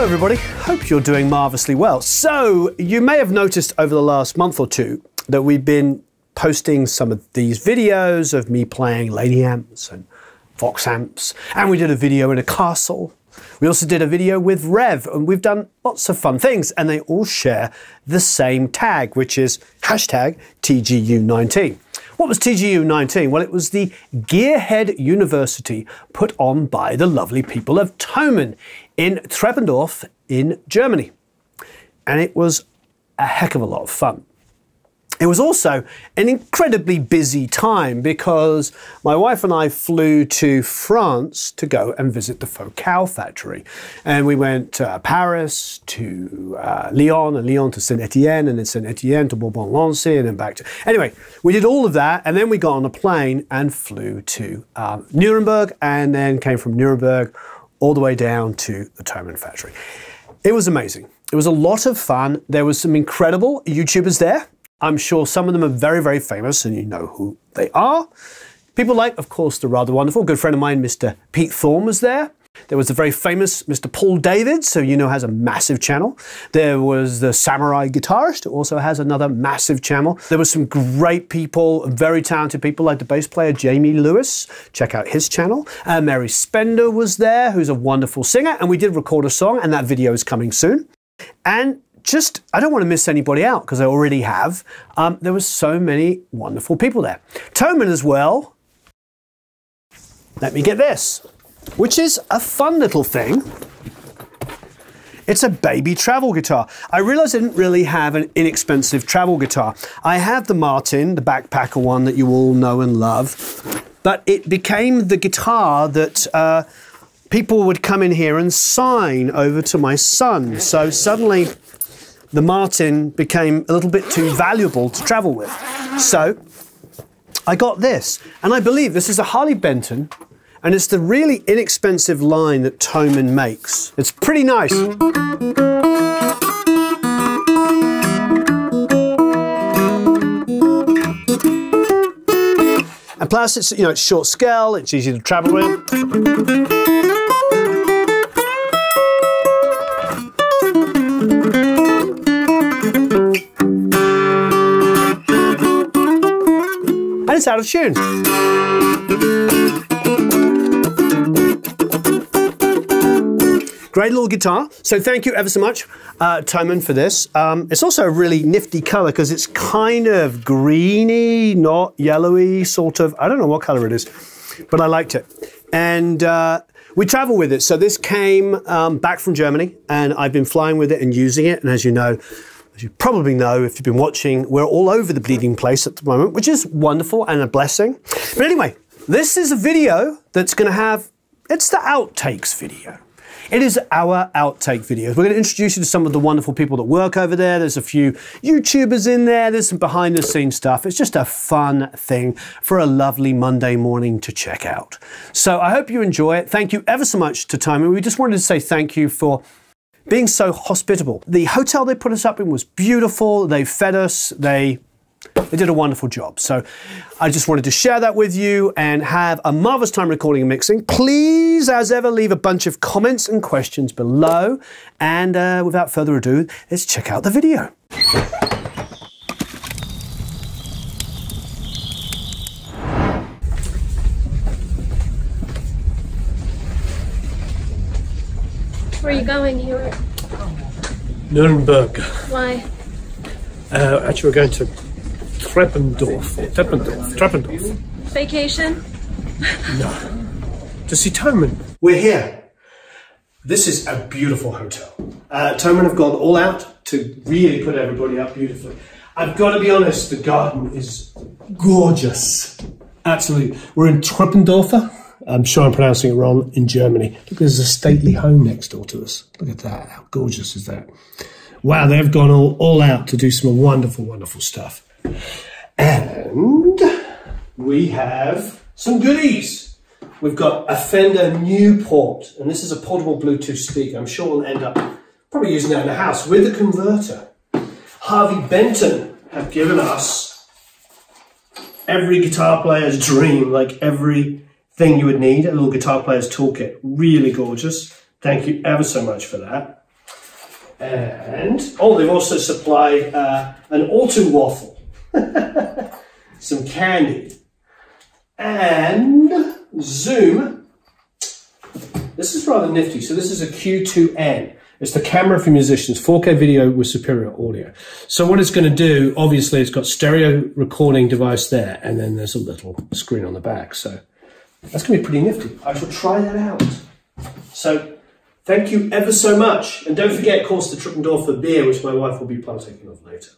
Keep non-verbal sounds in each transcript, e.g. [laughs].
Hello, everybody. Hope you're doing marvelously well. So, you may have noticed over the last month or two that we've been posting some of these videos of me playing Laney Amps and Vox Amps, and we did a video in a castle. We also did a video with Revv, and we've done lots of fun things, and they all share the same tag, which is hashtag TGU19. What was TGU19? Well, it was the Gearhead University put on by the lovely people of Thomann in Treppendorf in Germany. And it was a heck of a lot of fun. It was also an incredibly busy time because my wife and I flew to France to go and visit the Focal factory. And we went to Paris, to uh, Lyon, and Lyon to Saint Etienne, and then Saint Etienne to Bourbon-Lancy, and then back to. Anyway, we did all of that, and then we got on a plane and flew to um, Nuremberg, and then came from Nuremberg all the way down to the Thomann factory. It was amazing. It was a lot of fun. There was some incredible YouTubers there. I'm sure some of them are very, very famous and you know who they are. People like, of course, the rather wonderful good friend of mine, Mr. Pete Thorn was there. There was the very famous Mr. Paul Davids, so you know has a massive channel. There was the Samurai guitarist, who also has another massive channel. There were some great people, very talented people like the bass player Jamie Lewis. Check out his channel. Uh, Mary Spender was there, who's a wonderful singer, and we did record a song, and that video is coming soon. And just, I don't want to miss anybody out because I already have. Um, there were so many wonderful people there. Thomann as well. Let me get this, which is a fun little thing. It's a baby travel guitar. I realized I didn't really have an inexpensive travel guitar. I have the Martin, the backpacker one that you all know and love, but it became the guitar that uh, people would come in here and sign over to my son. So suddenly the Martin became a little bit too valuable to travel with. So I got this, and I believe this is a Harley Benton, and it's the really inexpensive line that Thomann makes. It's pretty nice. And plus, it's you know it's short scale, it's easy to travel with. Out of tune. Great little guitar. So thank you ever so much, uh, Thomann, for this. Um, it's also a really nifty color because it's kind of greeny, not yellowy, sort of. I don't know what color it is, but I liked it. And uh, we travel with it. So this came um, back from Germany, and I've been flying with it and using it. And as you know, as you probably know if you've been watching, we're all over the bleeding place at the moment, which is wonderful and a blessing. But anyway, this is a video that's going to have, it's the outtakes video. It is our outtake videos. We're going to introduce you to some of the wonderful people that work over there. There's a few YouTubers in there. There's some behind the scenes stuff. It's just a fun thing for a lovely Monday morning to check out. So I hope you enjoy it. Thank you ever so much to Thomann. We just wanted to say thank you for being so hospitable. The hotel they put us up in was beautiful. They fed us. They they did a wonderful job. So I just wanted to share that with you and have a marvelous time recording and mixing. Please, as ever, leave a bunch of comments and questions below. And uh, without further ado, let's check out the video. Where are you going, here? Nuremberg. Why? Uh, actually, we're going to Treppendorf. Treppendorf. Treppendorf. Vacation? No. To see Thomann. We're here. This is a beautiful hotel. Uh, Thomann have gone all out to really put everybody up beautifully. I've got to be honest, the garden is gorgeous. Absolutely. We're in Treppendorfer. Um, I'm sure I'm pronouncing it wrong, in Germany. Look, there's a stately home next door to us. Look at that. How gorgeous is that? Wow, they've gone all, all out to do some wonderful, wonderful stuff. And we have some goodies. We've got a Fender Newport, and this is a portable Bluetooth speaker. I'm sure we'll end up probably using that in the house with a converter. Harley Benton have given us every guitar player's dream, like every thing you would need, a little guitar player's toolkit. Really gorgeous. Thank you ever so much for that. And, oh, they've also supplied uh, an autumn waffle, [laughs] some candy, and Zoom. This is rather nifty. So this is a Q2N. It's the camera for musicians, 4K video with superior audio. So what it's going to do, obviously, it's got stereo recording device there, and then there's a little screen on the back. So that's going to be pretty nifty. I shall try that out. So thank you ever so much. And don't forget, of course, the Treppendorfer beer, which my wife will be partaking of later.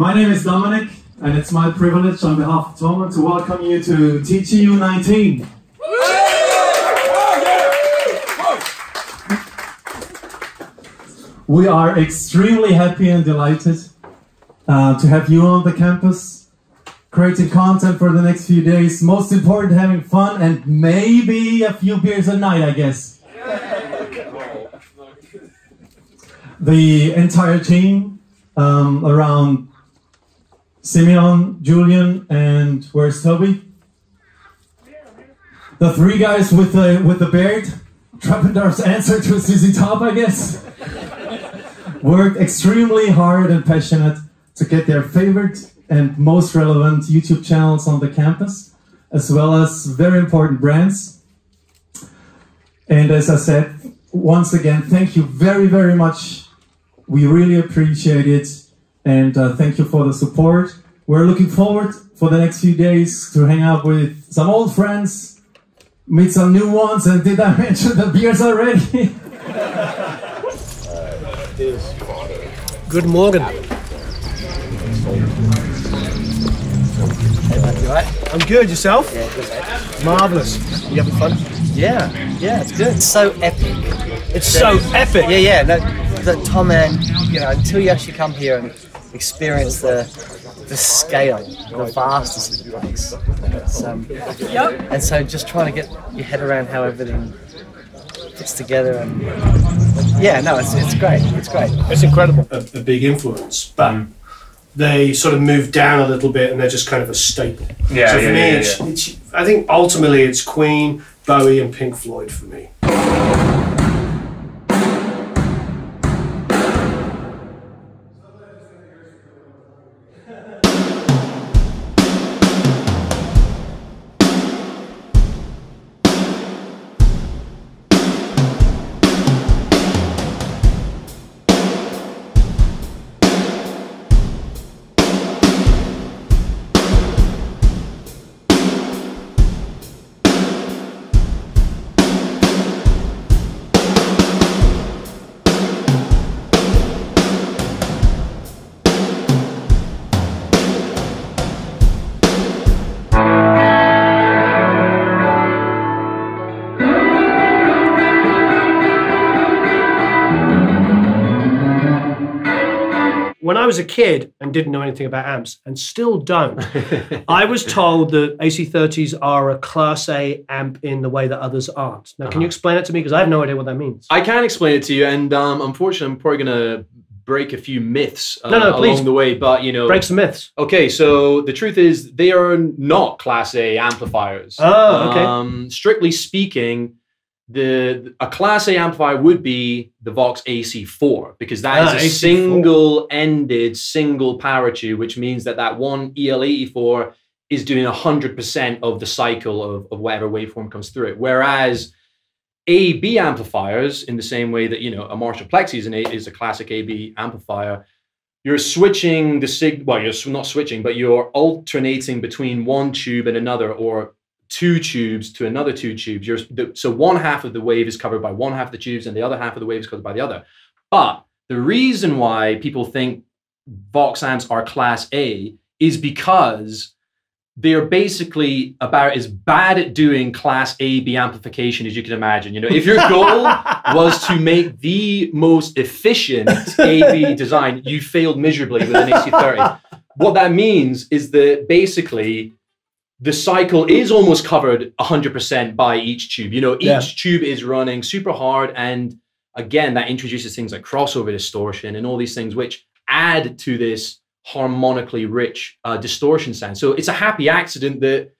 My name is Dominic, and it's my privilege on behalf of Thomann to welcome you to TGU 19. We are extremely happy and delighted uh, to have you on the campus, creating content for the next few days. Most important, having fun and maybe a few beers a night, I guess. The entire team um, around Simeon, Julian, and where's Toby? The three guys with the with the beard. Treppendorf's answer to ZZ Top, I guess. Worked extremely hard and passionate to get their favorite and most relevant YouTube channels on the campus, as well as very important brands. And as I said, once again, thank you very, very much. We really appreciate it and uh, thank you for the support. We're looking forward for the next few days to hang out with some old friends, meet some new ones, and did I [laughs] mention the beers already? Good morning. I'm good. Yourself? Yeah, good. Marvelous. You having fun? Yeah, yeah, it's good. It's so epic. It's so epic. Yeah, yeah. No, that Thomann, you know, until you actually come here and experience the the scale, the vastness of the place. It's, um, And so just trying to get your head around how everything fits together and yeah, no, it's, it's great. It's great. It's incredible. A, a big influence, but they sort of moved down a little bit, and they're just kind of a staple. Yeah, So for yeah, me, yeah, it's, yeah. it's. I think ultimately it's Queen, Bowie, and Pink Floyd for me. Was a kid and didn't know anything about amps, and still don't, [laughs] I was told that AC30s are a Class A amp in the way that others aren't. Now, Uh-huh. can you explain it to me? Because I have no idea what that means. I can explain it to you, and um, unfortunately, I'm probably gonna break a few myths uh, No, no, please. along the way. But you know, Break some myths. Okay, so the truth is they are not Class A amplifiers. Oh, okay. Um, strictly speaking, the a Class A amplifier would be the Vox AC4 because that is Ah, a AC4. single-ended, single power tube, which means that that one E EL84 is doing 100% of the cycle of, of whatever waveform comes through it. Whereas AB amplifiers, in the same way that you know a Marshall Plexi is, an A, is a classic AB amplifier, you're switching the sig. Well, you're not switching, but you're alternating between one tube and another, or two tubes to another two tubes. You're, the, so one half of the wave is covered by one half of the tubes, and the other half of the wave is covered by the other. But the reason why people think Vox amps are Class A is because they are basically about as bad at doing class A B amplification as you can imagine. You know, if your [laughs] goal was to make the most efficient A B design, you failed miserably with an AC30. What that means is that basically the cycle is almost covered 100% by each tube. You know, each Yeah. tube is running super hard and again that introduces things like crossover distortion and all these things which add to this harmonically rich uh, distortion sound. So it's a happy accident that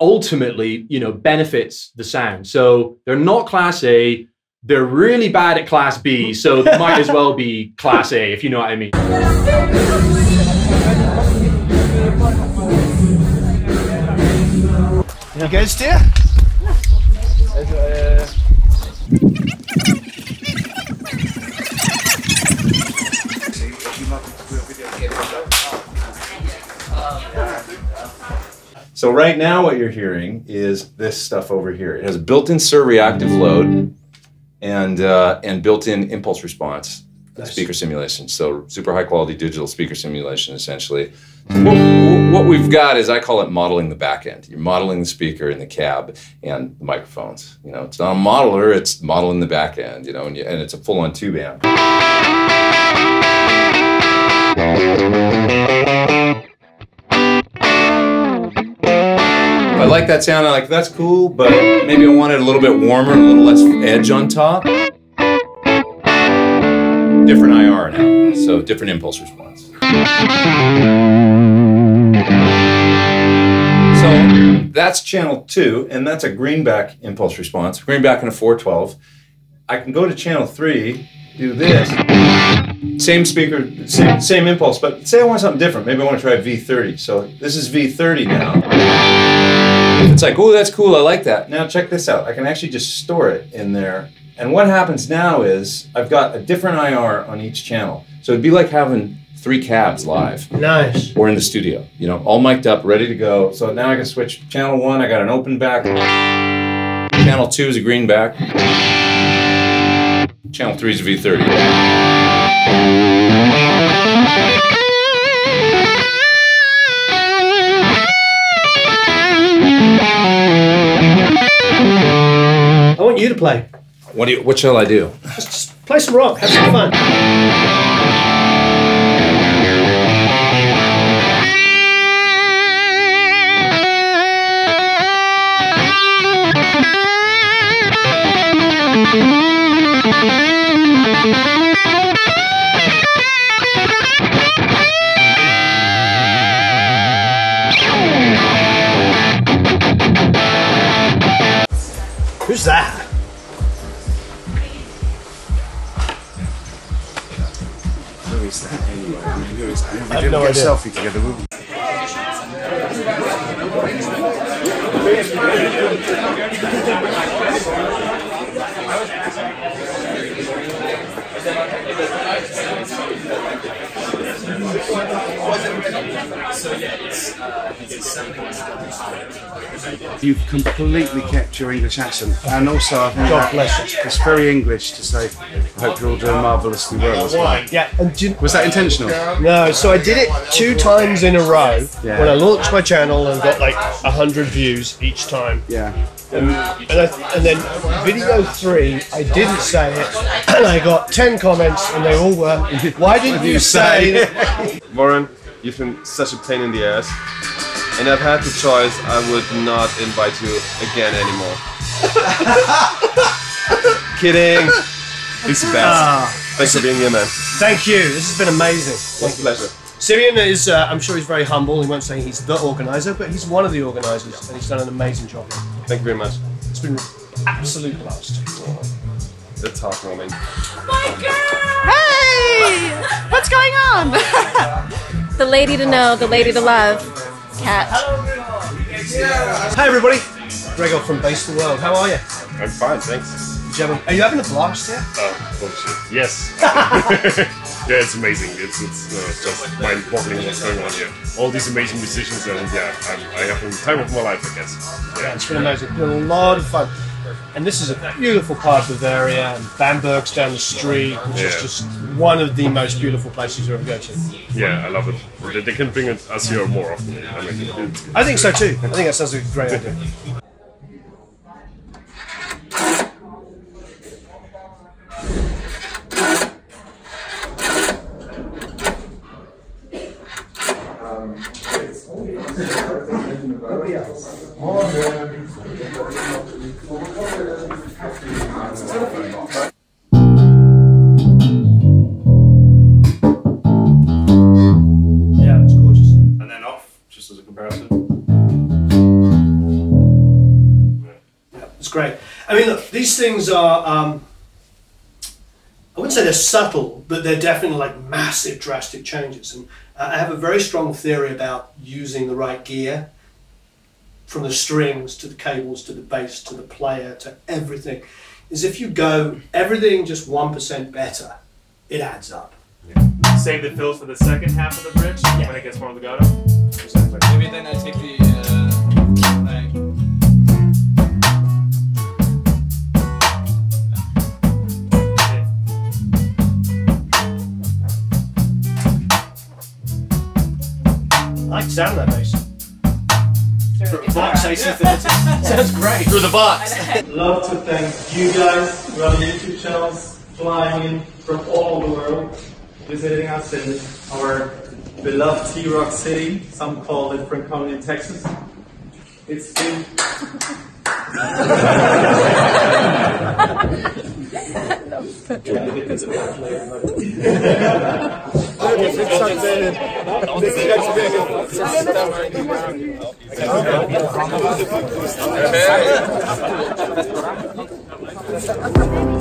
ultimately, you know, benefits the sound. So they're not class A. They're really bad at class B, so they might as well be class A, if you know what I mean. [laughs] You guys steer? So right now what you're hearing is this stuff over here. It has built-in SIR reactive load and uh, and built-in impulse response speaker simulation. So super high quality digital speaker simulation essentially. What, what we've got is I call it modeling the back end. You're modeling the speaker in the cab and the microphones. You know, it's not a modeler, it's modeling the back end, you know, and, you, and it's a full-on tube amp. I like that sound. I like that's cool, but maybe I want it a little bit warmer, a little less edge on top. Different IR now, so different impulse response. That's channel two, and that's a greenback impulse response. Greenback in a 412. I can go to channel three, do this. Same speaker, same, same impulse, but say I want something different. Maybe I want to try V30. So this is V30 now. It's like, oh, that's cool. I like that. Now check this out. I can actually just store it in there. And what happens now is I've got a different IR on each channel. So it'd be like having three cabs live Nice. We're in the studio, you know, all mic'd up, ready to go. So now I can switch channel one. I got an open back. Channel two is a green back. Channel three is a V30. I want you to play. What do you, what shall I do? Just, just play some rock. Have some fun. Who's that? Who is that anyway? I mean, who is that? We have didn't no get idea. a selfie together, would You've completely kept your English accent, and also I think God bless you. it's very English to say. I hope you're all doing marvelously well as well. Yeah, and do you- Was that intentional? No, so I did it two times in a row Yeah. when I launched my channel and got like a hundred views each time. Yeah. And, and, I, and then video three, I didn't say it, and I got ten comments, and they all were, "Why didn't you say?" [laughs] Warren, you've been such a pain in the ass. And I've had the choice, I would not invite you again anymore. [laughs] Kidding. He's the best. Thanks for being here, man. Thank you. This has been amazing. It's a pleasure. Simeon is, uh, I'm sure he's very humble. He won't say he's the organizer, but he's one of the organizers, and he's done an amazing job. Thank you very much. It's been absolute blast. It's heartwarming. Oh my god! Hey! What's going on? [laughs] The lady to know, the lady to love. Cat. Hi everybody, Gregor from Bass the World. How are you? I'm fine, thanks. Did you have a- are you having a blast here? Oh, bullshit. Yes. [laughs] yeah, it's amazing. It's, it's uh, just mind-boggling what's going on here. All these amazing musicians, and yeah, I'm, I have the time of my life, I guess. Yeah, It's been amazing. It's been a lot of fun. And this is a beautiful part of Bavaria, and Bamberg's down the street, which is just one of the most beautiful places you ever go to. Yeah, I love it. They, they can bring it us here more often. I mean, I think so too. I think that sounds like a great idea. Yeah, it's gorgeous. And then off, just as a comparison. Yeah, it's great. I mean, look, these things are, um, I wouldn't say they're subtle, but they're definitely like massive, drastic changes. And uh, I have a very strong theory about using the right gear from the strings to the cables to the bass to the player to everything. Is if you go everything just 1% better, it adds up. Save the fills for the second half of the bridge when it gets more legato. Exactly. Maybe then I take the. Uh, like, I like the sound of that bass. Box, I see [laughs] Sounds great. Through the box. Love to thank you guys for have YouTube channels flying in from all over the world, visiting us in our beloved T-Rock City. Some call it Franconia, Texas. It's been... [laughs] [laughs] Amen.